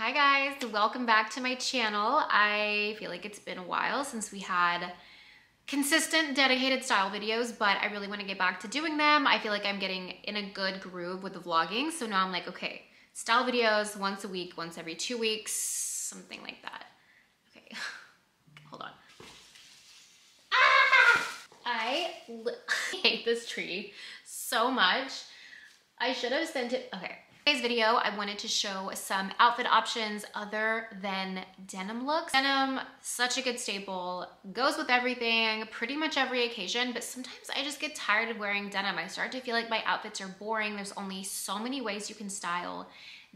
Hi guys, welcome back to my channel. I feel like it's been a while since we had consistent dedicated style videos, but I really want to get back to doing them. I feel like I'm getting in a good groove with the vlogging. So now I'm like, okay, style videos once a week, once every two weeks, something like that. Okay, hold on. Ah! I hate this tree so much. I should have sent it, okay. Today's video, I wanted to show some outfit options other than denim looks. Denim, such a good staple, goes with everything, pretty much every occasion, but sometimes I just get tired of wearing denim. I start to feel like my outfits are boring. There's only so many ways you can style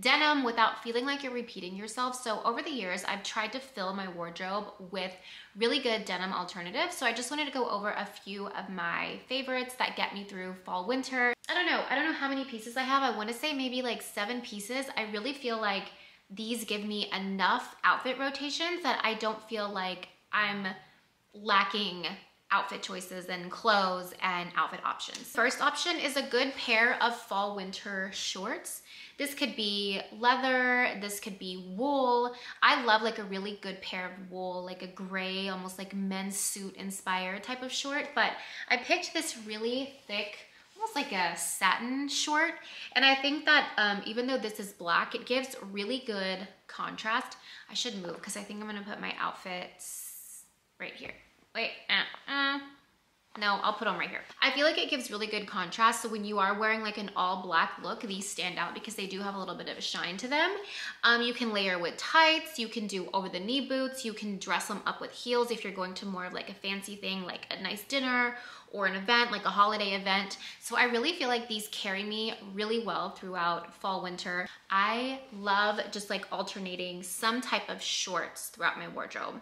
denim without feeling like you're repeating yourself. So over the years, I've tried to fill my wardrobe with really good denim alternatives. So I just wanted to go over a few of my favorites that get me through fall, winter. I don't know, I don't know how many pieces I have. I wanna say maybe like seven pieces. I really feel like these give me enough outfit rotations that I don't feel like I'm lacking outfit choices and clothes and outfit options. First option is a good pair of fall winter shorts. This could be leather, this could be wool. I love like a really good pair of wool, like a gray, almost like men's suit inspired type of short, but I picked this really thick, almost like a satin short. And I think that um, even though this is black, it gives really good contrast. I should move because I think I'm gonna put my outfits right here. Wait, uh, uh. No, I'll put them right here. I feel like it gives really good contrast. So when you are wearing like an all black look, these stand out because they do have a little bit of a shine to them. Um, you can layer with tights, you can do over the knee boots, you can dress them up with heels if you're going to more of like a fancy thing, like a nice dinner or an event, like a holiday event. So I really feel like these carry me really well throughout fall, winter. I love just like alternating some type of shorts throughout my wardrobe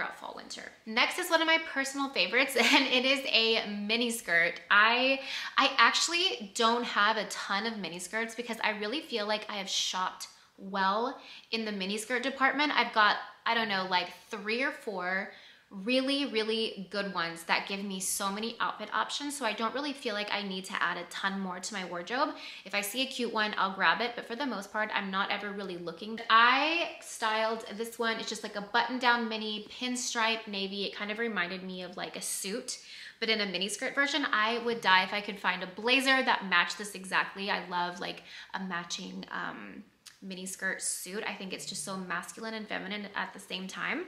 throughout fall winter. Next is one of my personal favorites and it is a mini skirt. I I actually don't have a ton of mini skirts because I really feel like I have shopped well in the mini skirt department. I've got I don't know like 3 or 4 really, really good ones that give me so many outfit options. So I don't really feel like I need to add a ton more to my wardrobe. If I see a cute one, I'll grab it. But for the most part, I'm not ever really looking. I styled this one. It's just like a button down mini pinstripe navy. It kind of reminded me of like a suit but in a mini skirt version, I would die if I could find a blazer that matched this exactly. I love like a matching um, mini skirt suit. I think it's just so masculine and feminine at the same time.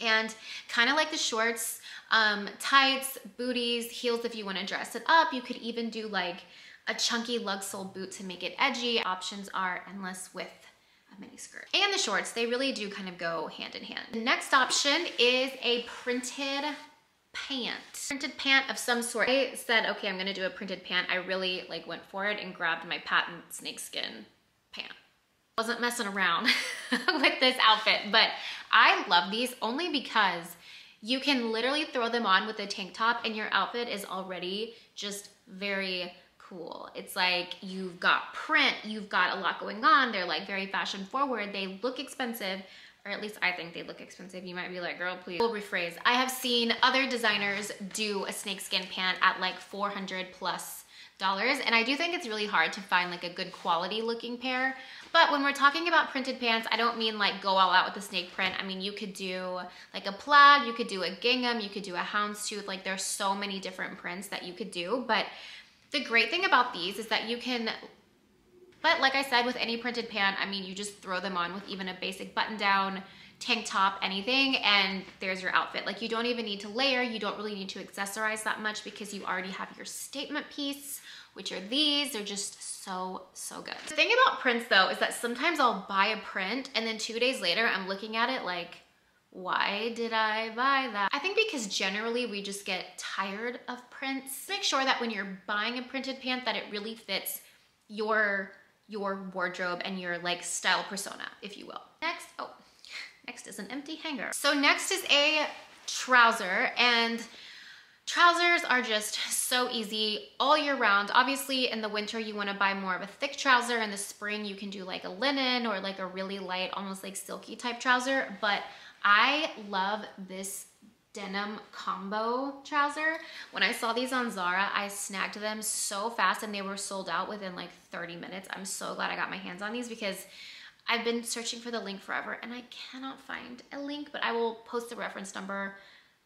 And kind of like the shorts, um, tights, booties, heels if you want to dress it up. You could even do like a chunky lug sole boot to make it edgy. Options are endless with a mini skirt. And the shorts, they really do kind of go hand in hand. The next option is a printed pant. Printed pant of some sort. I said, okay, I'm gonna do a printed pant. I really like went for it and grabbed my patent snakeskin pant wasn't messing around with this outfit, but I love these only because you can literally throw them on with a tank top and your outfit is already just very cool. It's like you've got print, you've got a lot going on. They're like very fashion forward. They look expensive, or at least I think they look expensive. You might be like, girl, please. We'll rephrase. I have seen other designers do a snakeskin pant at like 400 plus. And I do think it's really hard to find like a good quality looking pair. But when we're talking about printed pants, I don't mean like go all out with the snake print. I mean, you could do like a plaid, you could do a gingham, you could do a houndstooth. Like there's so many different prints that you could do. But the great thing about these is that you can but like I said, with any printed pant, I mean, you just throw them on with even a basic button down, tank top, anything, and there's your outfit. Like you don't even need to layer, you don't really need to accessorize that much because you already have your statement piece which are these. They're just so, so good. The thing about prints though is that sometimes I'll buy a print and then two days later I'm looking at it like, why did I buy that? I think because generally we just get tired of prints. Make sure that when you're buying a printed pant that it really fits your your wardrobe and your like style persona, if you will. Next, oh, next is an empty hanger. So next is a trouser and Trousers are just so easy all year round. Obviously in the winter you wanna buy more of a thick trouser. In the spring you can do like a linen or like a really light, almost like silky type trouser. But I love this denim combo trouser. When I saw these on Zara, I snagged them so fast and they were sold out within like 30 minutes. I'm so glad I got my hands on these because I've been searching for the link forever and I cannot find a link, but I will post the reference number.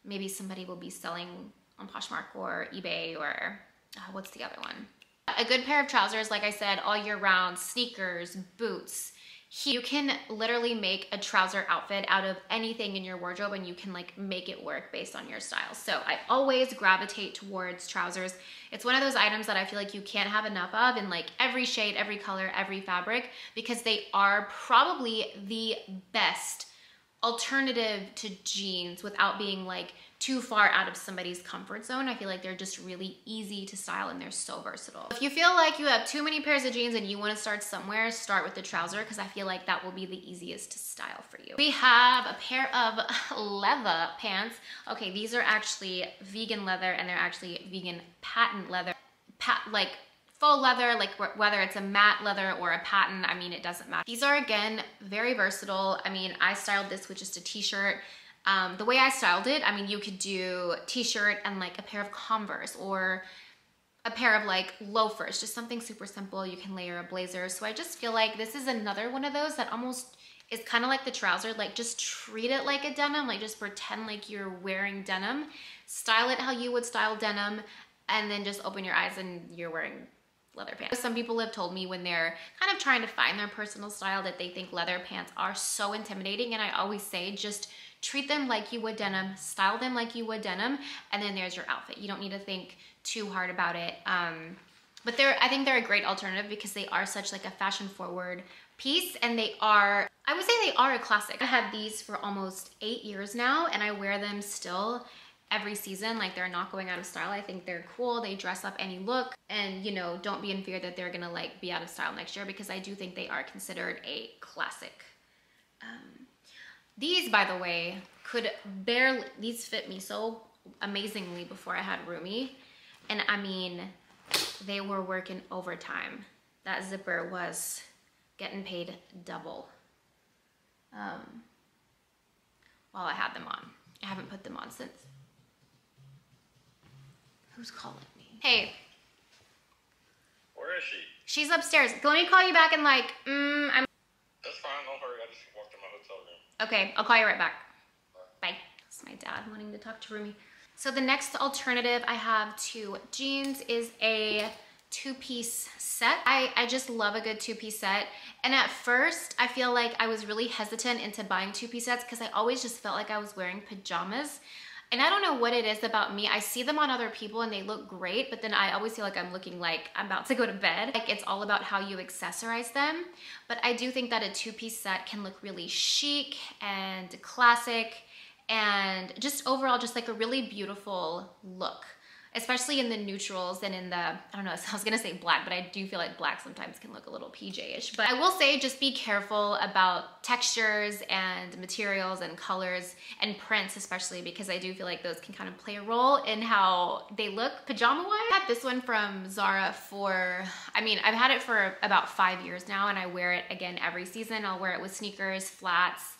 Maybe somebody will be selling on Poshmark or eBay or uh, what's the other one? A good pair of trousers, like I said, all year round, sneakers, boots, you can literally make a trouser outfit out of anything in your wardrobe and you can like make it work based on your style. So I always gravitate towards trousers. It's one of those items that I feel like you can't have enough of in like every shade, every color, every fabric, because they are probably the best alternative to jeans without being like too far out of somebody's comfort zone. I feel like they're just really easy to style and they're so versatile. If you feel like you have too many pairs of jeans and you wanna start somewhere, start with the trouser because I feel like that will be the easiest to style for you. We have a pair of leather pants. Okay, these are actually vegan leather and they're actually vegan patent leather. Pat like faux leather, like whether it's a matte leather or a patent, I mean, it doesn't matter. These are, again, very versatile. I mean, I styled this with just a t-shirt. Um, the way I styled it, I mean, you could do t-shirt and like a pair of Converse or a pair of like loafers, just something super simple. You can layer a blazer. So I just feel like this is another one of those that almost is kind of like the trouser, like just treat it like a denim, like just pretend like you're wearing denim, style it how you would style denim, and then just open your eyes and you're wearing leather pants. Some people have told me when they're kind of trying to find their personal style that they think leather pants are so intimidating and I always say just treat them like you would denim, style them like you would denim, and then there's your outfit. You don't need to think too hard about it. Um, but they're, I think they're a great alternative because they are such like a fashion forward piece and they are, I would say they are a classic. I had these for almost eight years now and I wear them still every season. Like they're not going out of style. I think they're cool. They dress up any look and you know, don't be in fear that they're gonna like be out of style next year because I do think they are considered a classic. Um, these, by the way, could barely, these fit me so amazingly before I had Rumi. And I mean, they were working overtime. That zipper was getting paid double um, while I had them on. I haven't put them on since. Who's calling me? Hey. Where is she? She's upstairs. Let me call you back in like, mm, I'm. That's fine, don't hurry. I just walked to my hotel room. Okay, I'll call you right back. Bye. It's my dad wanting to talk to Rumi. So the next alternative I have to jeans is a two-piece set. I, I just love a good two-piece set. And at first, I feel like I was really hesitant into buying two-piece sets because I always just felt like I was wearing pajamas. And I don't know what it is about me. I see them on other people and they look great, but then I always feel like I'm looking like I'm about to go to bed. Like it's all about how you accessorize them. But I do think that a two-piece set can look really chic and classic and just overall just like a really beautiful look especially in the neutrals and in the, I don't know, I was gonna say black, but I do feel like black sometimes can look a little PJ-ish. But I will say just be careful about textures and materials and colors and prints especially because I do feel like those can kind of play a role in how they look pajama-wise. I got this one from Zara for, I mean, I've had it for about five years now and I wear it again every season. I'll wear it with sneakers, flats,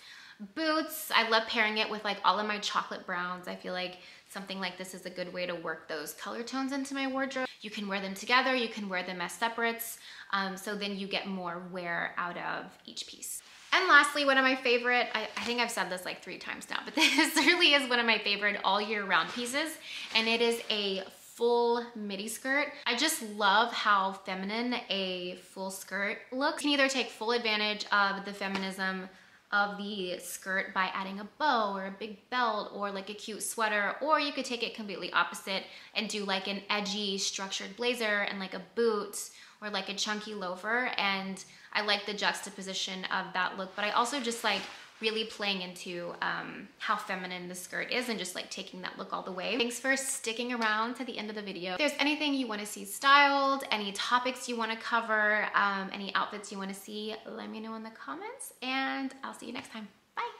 boots. I love pairing it with like all of my chocolate browns. I feel like something like this is a good way to work those color tones into my wardrobe. You can wear them together, you can wear them as separates, um, so then you get more wear out of each piece. And lastly, one of my favorite, I, I, think I've said this like three times now, but this really is one of my favorite all year round pieces, and it is a full midi skirt. I just love how feminine a full skirt looks. You can either take full advantage of the feminism of the skirt by adding a bow or a big belt or like a cute sweater or you could take it completely opposite and do like an edgy structured blazer and like a boot or like a chunky loafer and I like the juxtaposition of that look but I also just like really playing into um, how feminine the skirt is and just like taking that look all the way. Thanks for sticking around to the end of the video. If there's anything you wanna see styled, any topics you wanna cover, um, any outfits you wanna see, let me know in the comments and I'll see you next time. Bye.